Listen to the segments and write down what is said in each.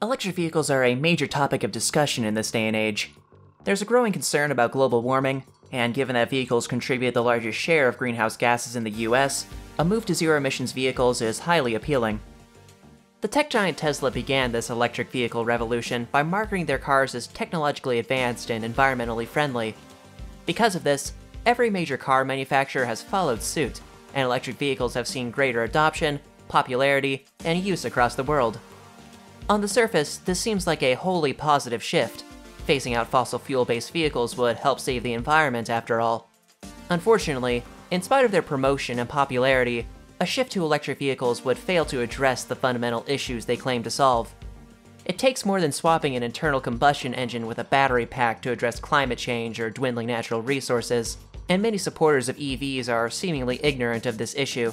Electric vehicles are a major topic of discussion in this day and age. There's a growing concern about global warming, and given that vehicles contribute the largest share of greenhouse gases in the US, a move to zero emissions vehicles is highly appealing. The tech giant Tesla began this electric vehicle revolution by marketing their cars as technologically advanced and environmentally friendly. Because of this, every major car manufacturer has followed suit, and electric vehicles have seen greater adoption, popularity, and use across the world. On the surface, this seems like a wholly positive shift. Phasing out fossil fuel based vehicles would help save the environment after all. Unfortunately, in spite of their promotion and popularity, a shift to electric vehicles would fail to address the fundamental issues they claim to solve. It takes more than swapping an internal combustion engine with a battery pack to address climate change or dwindling natural resources, and many supporters of EVs are seemingly ignorant of this issue.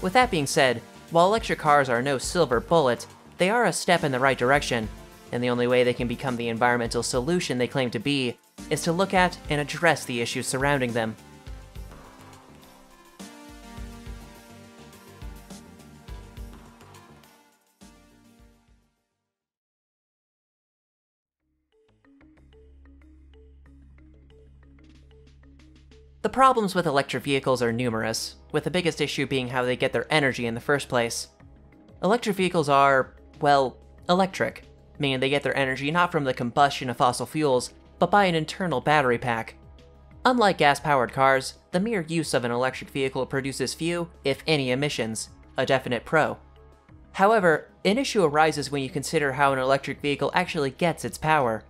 With that being said, while electric cars are no silver bullet, they are a step in the right direction, and the only way they can become the environmental solution they claim to be is to look at and address the issues surrounding them. The problems with electric vehicles are numerous, with the biggest issue being how they get their energy in the first place. Electric vehicles are, well, electric, meaning they get their energy not from the combustion of fossil fuels, but by an internal battery pack. Unlike gas powered cars, the mere use of an electric vehicle produces few, if any, emissions, a definite pro. However, an issue arises when you consider how an electric vehicle actually gets its power.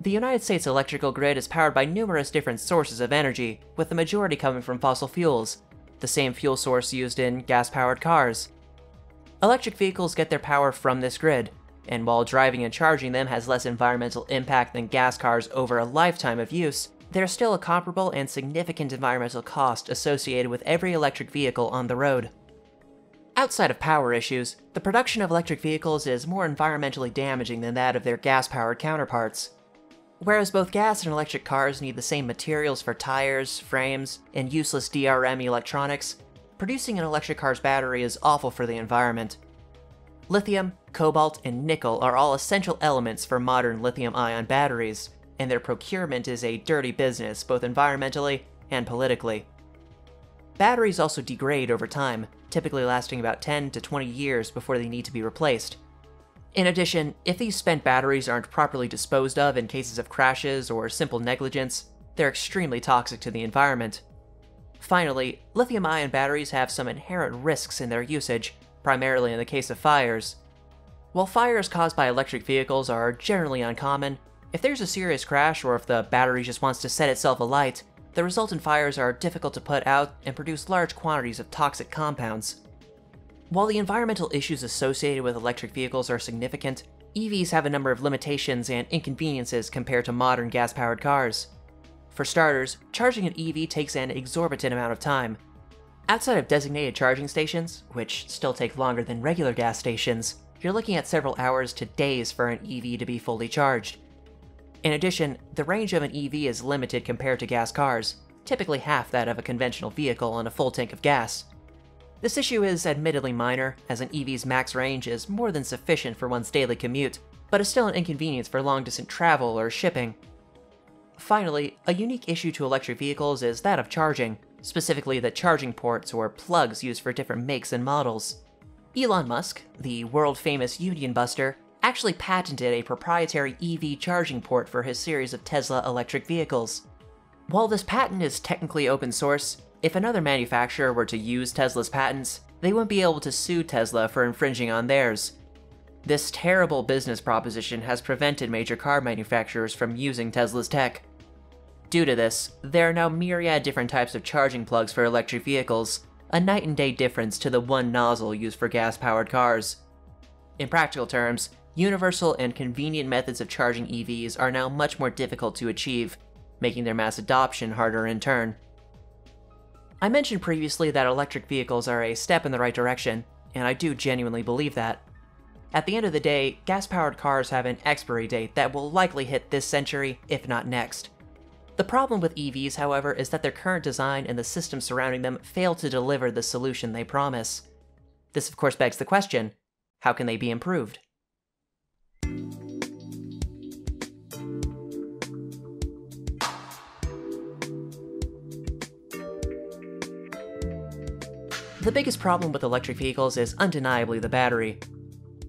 The United States electrical grid is powered by numerous different sources of energy, with the majority coming from fossil fuels, the same fuel source used in gas powered cars. Electric vehicles get their power from this grid, and while driving and charging them has less environmental impact than gas cars over a lifetime of use, there's still a comparable and significant environmental cost associated with every electric vehicle on the road. Outside of power issues, the production of electric vehicles is more environmentally damaging than that of their gas powered counterparts. Whereas both gas and electric cars need the same materials for tires, frames, and useless DRM electronics, producing an electric car's battery is awful for the environment. Lithium, cobalt, and nickel are all essential elements for modern lithium ion batteries, and their procurement is a dirty business both environmentally and politically. Batteries also degrade over time, typically lasting about 10 to 20 years before they need to be replaced. In addition, if these spent batteries aren't properly disposed of in cases of crashes or simple negligence, they're extremely toxic to the environment. Finally, lithium ion batteries have some inherent risks in their usage, primarily in the case of fires. While fires caused by electric vehicles are generally uncommon, if there's a serious crash or if the battery just wants to set itself alight, the resultant fires are difficult to put out and produce large quantities of toxic compounds. While the environmental issues associated with electric vehicles are significant, EVs have a number of limitations and inconveniences compared to modern gas powered cars. For starters, charging an EV takes an exorbitant amount of time. Outside of designated charging stations, which still take longer than regular gas stations, you're looking at several hours to days for an EV to be fully charged. In addition, the range of an EV is limited compared to gas cars, typically half that of a conventional vehicle on a full tank of gas. This issue is admittedly minor, as an EV's max range is more than sufficient for one's daily commute, but is still an inconvenience for long distance travel or shipping. Finally, a unique issue to electric vehicles is that of charging, specifically the charging ports or plugs used for different makes and models. Elon Musk, the world famous Union Buster, actually patented a proprietary EV charging port for his series of Tesla electric vehicles. While this patent is technically open source, if another manufacturer were to use Tesla's patents, they wouldn't be able to sue Tesla for infringing on theirs. This terrible business proposition has prevented major car manufacturers from using Tesla's tech. Due to this, there are now myriad different types of charging plugs for electric vehicles, a night and day difference to the one nozzle used for gas powered cars. In practical terms, universal and convenient methods of charging EVs are now much more difficult to achieve, making their mass adoption harder in turn. I mentioned previously that electric vehicles are a step in the right direction, and I do genuinely believe that. At the end of the day, gas powered cars have an expiry date that will likely hit this century, if not next. The problem with EVs, however, is that their current design and the systems surrounding them fail to deliver the solution they promise. This, of course, begs the question how can they be improved? The biggest problem with electric vehicles is undeniably the battery.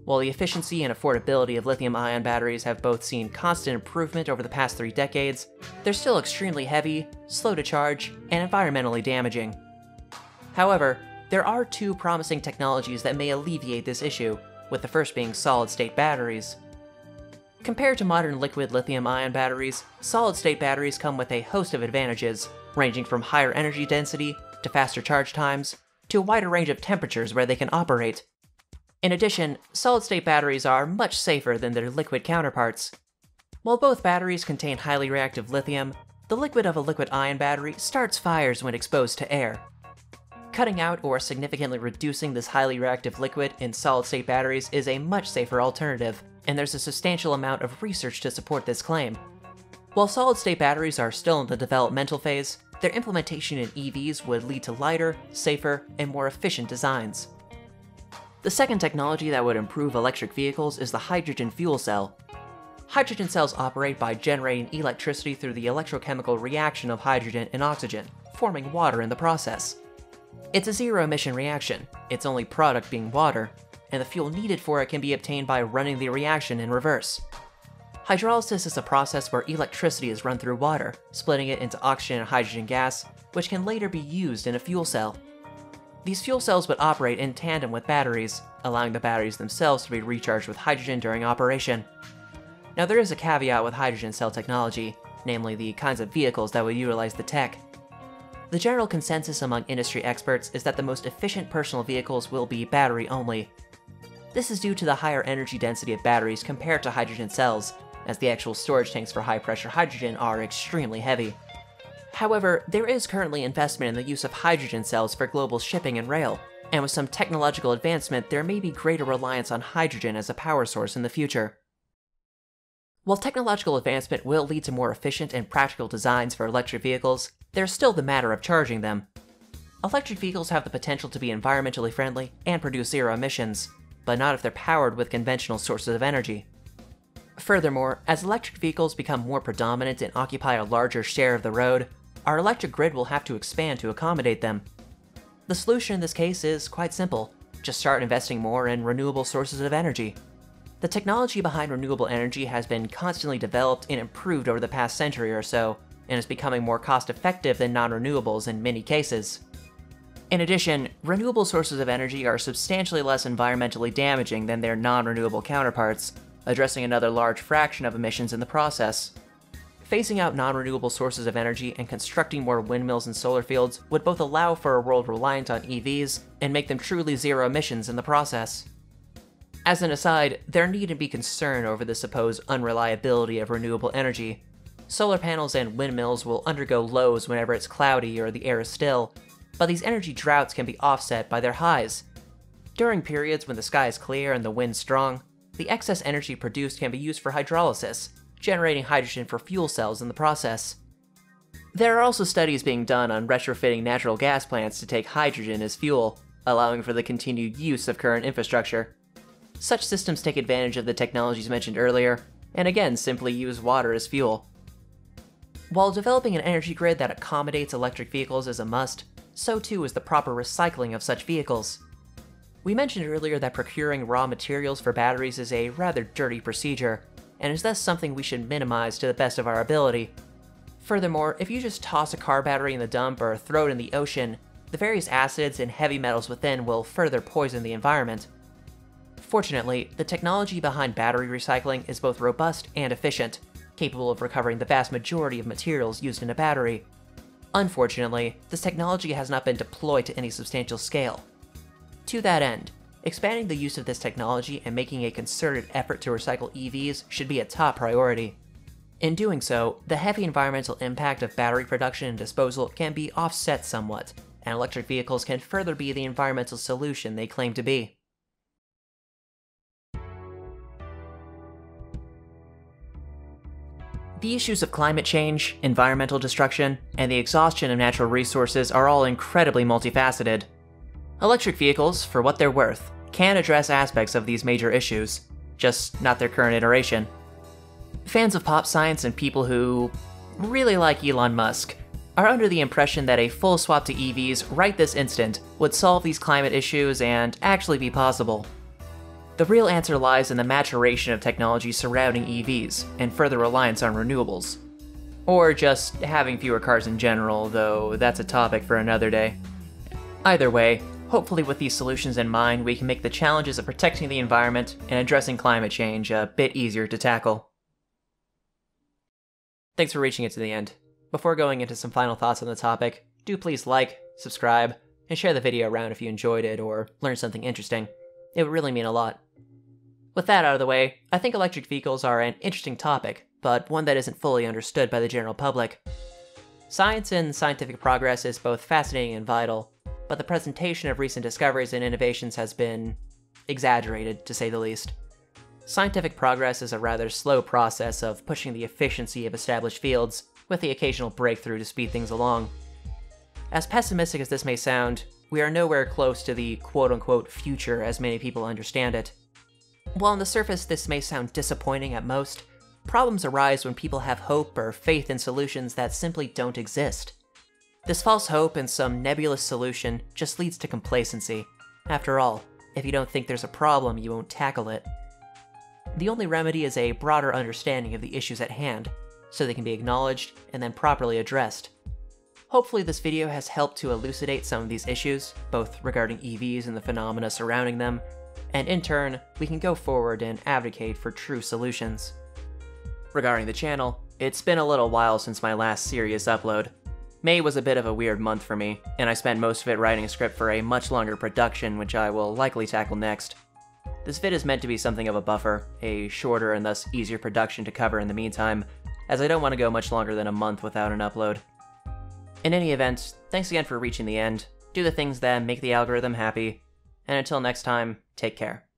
While the efficiency and affordability of lithium ion batteries have both seen constant improvement over the past three decades, they're still extremely heavy, slow to charge, and environmentally damaging. However, there are two promising technologies that may alleviate this issue, with the first being solid state batteries. Compared to modern liquid lithium ion batteries, solid state batteries come with a host of advantages, ranging from higher energy density to faster charge times to a wider range of temperatures where they can operate. In addition, solid state batteries are much safer than their liquid counterparts. While both batteries contain highly reactive lithium, the liquid of a liquid ion battery starts fires when exposed to air. Cutting out or significantly reducing this highly reactive liquid in solid state batteries is a much safer alternative, and there's a substantial amount of research to support this claim. While solid state batteries are still in the developmental phase, their implementation in EVs would lead to lighter, safer, and more efficient designs. The second technology that would improve electric vehicles is the hydrogen fuel cell. Hydrogen cells operate by generating electricity through the electrochemical reaction of hydrogen and oxygen, forming water in the process. It's a zero emission reaction, its only product being water, and the fuel needed for it can be obtained by running the reaction in reverse. Hydrolysis is a process where electricity is run through water, splitting it into oxygen and hydrogen gas, which can later be used in a fuel cell. These fuel cells would operate in tandem with batteries, allowing the batteries themselves to be recharged with hydrogen during operation. Now, there is a caveat with hydrogen cell technology, namely the kinds of vehicles that would utilize the tech. The general consensus among industry experts is that the most efficient personal vehicles will be battery only. This is due to the higher energy density of batteries compared to hydrogen cells, as the actual storage tanks for high pressure hydrogen are extremely heavy. However, there is currently investment in the use of hydrogen cells for global shipping and rail, and with some technological advancement, there may be greater reliance on hydrogen as a power source in the future. While technological advancement will lead to more efficient and practical designs for electric vehicles, there's still the matter of charging them. Electric vehicles have the potential to be environmentally friendly and produce zero emissions, but not if they're powered with conventional sources of energy. Furthermore, as electric vehicles become more predominant and occupy a larger share of the road, our electric grid will have to expand to accommodate them. The solution in this case is quite simple just start investing more in renewable sources of energy. The technology behind renewable energy has been constantly developed and improved over the past century or so, and is becoming more cost effective than non renewables in many cases. In addition, renewable sources of energy are substantially less environmentally damaging than their non renewable counterparts, addressing another large fraction of emissions in the process. Phasing out non renewable sources of energy and constructing more windmills and solar fields would both allow for a world reliant on EVs and make them truly zero emissions in the process. As an aside, there needn't be concern over the supposed unreliability of renewable energy. Solar panels and windmills will undergo lows whenever it's cloudy or the air is still, but these energy droughts can be offset by their highs. During periods when the sky is clear and the wind strong, the excess energy produced can be used for hydrolysis, generating hydrogen for fuel cells in the process. There are also studies being done on retrofitting natural gas plants to take hydrogen as fuel, allowing for the continued use of current infrastructure. Such systems take advantage of the technologies mentioned earlier, and again simply use water as fuel. While developing an energy grid that accommodates electric vehicles is a must, so too is the proper recycling of such vehicles. We mentioned earlier that procuring raw materials for batteries is a rather dirty procedure, and is thus something we should minimize to the best of our ability. Furthermore, if you just toss a car battery in the dump or throw it in the ocean, the various acids and heavy metals within will further poison the environment. Fortunately, the technology behind battery recycling is both robust and efficient, capable of recovering the vast majority of materials used in a battery. Unfortunately, this technology has not been deployed to any substantial scale. To that end, expanding the use of this technology and making a concerted effort to recycle EVs should be a top priority. In doing so, the heavy environmental impact of battery production and disposal can be offset somewhat, and electric vehicles can further be the environmental solution they claim to be. The issues of climate change, environmental destruction, and the exhaustion of natural resources are all incredibly multifaceted. Electric vehicles, for what they're worth, can address aspects of these major issues, just not their current iteration. Fans of pop science and people who really like Elon Musk are under the impression that a full swap to EVs right this instant would solve these climate issues and actually be possible. The real answer lies in the maturation of technology surrounding EVs and further reliance on renewables. Or just having fewer cars in general, though that's a topic for another day. Either way, hopefully with these solutions in mind, we can make the challenges of protecting the environment and addressing climate change a bit easier to tackle. Thanks for reaching it to the end. Before going into some final thoughts on the topic, do please like, subscribe, and share the video around if you enjoyed it or learned something interesting. It would really mean a lot. With that out of the way, I think electric vehicles are an interesting topic, but one that isn't fully understood by the general public. Science and scientific progress is both fascinating and vital, but the presentation of recent discoveries and innovations has been exaggerated, to say the least. Scientific progress is a rather slow process of pushing the efficiency of established fields, with the occasional breakthrough to speed things along. As pessimistic as this may sound, we are nowhere close to the quote unquote future as many people understand it. While on the surface this may sound disappointing at most, problems arise when people have hope or faith in solutions that simply don't exist. This false hope and some nebulous solution just leads to complacency. After all, if you don't think there's a problem, you won't tackle it. The only remedy is a broader understanding of the issues at hand, so they can be acknowledged and then properly addressed. Hopefully this video has helped to elucidate some of these issues, both regarding EVs and the phenomena surrounding them, and in turn, we can go forward and advocate for true solutions. Regarding the channel, it's been a little while since my last serious upload. May was a bit of a weird month for me, and I spent most of it writing a script for a much longer production, which I will likely tackle next. This vid is meant to be something of a buffer, a shorter and thus easier production to cover in the meantime, as I don't want to go much longer than a month without an upload. In any event, thanks again for reaching the end, do the things that make the algorithm happy, and until next time, take care.